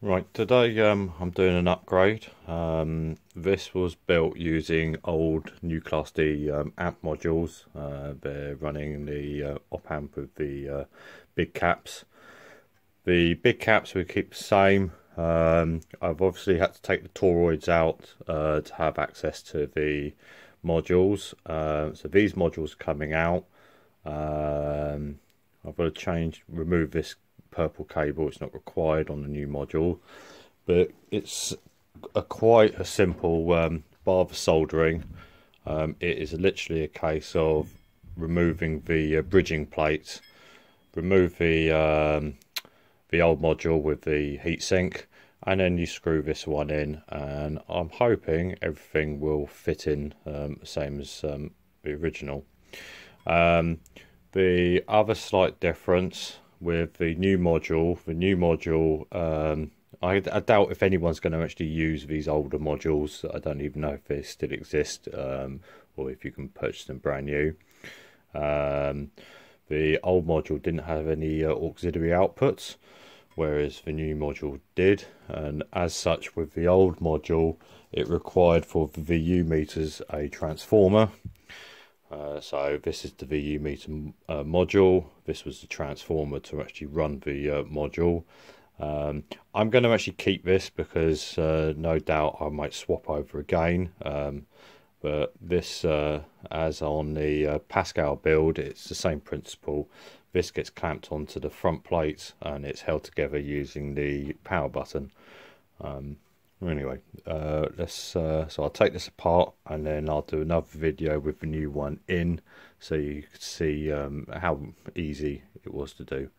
Right, today um, I'm doing an upgrade. Um, this was built using old New Class D um, amp modules. Uh, they're running the uh, op amp with the uh, big caps. The big caps we keep the same. Um, I've obviously had to take the toroids out uh, to have access to the modules. Uh, so these modules coming out. Um, I've got to change, remove this purple cable. It's not required on the new module, but it's a quite a simple um, bar for soldering. Um, it is literally a case of removing the uh, bridging plates, remove the um, the old module with the heatsink, and then you screw this one in. And I'm hoping everything will fit in um, same as um, the original. Um, the other slight difference with the new module. The new module, um, I, I, doubt if anyone's going to actually use these older modules. I don't even know if they still exist um, or if you can purchase them brand new. Um, the old module didn't have any uh, auxiliary outputs, whereas the new module did. And as such, with the old module, it required for the VU meters a transformer uh, so this is the VU meter uh, module. This was the transformer to actually run the uh, module. Um, I'm going to actually keep this because uh, no doubt I might swap over again. Um, but this, uh, as on the Pascal build, it's the same principle. This gets clamped onto the front plate and it's held together using the power button. Um, anyway uh, let's uh, so I'll take this apart and then I'll do another video with the new one in so you can see um, how easy it was to do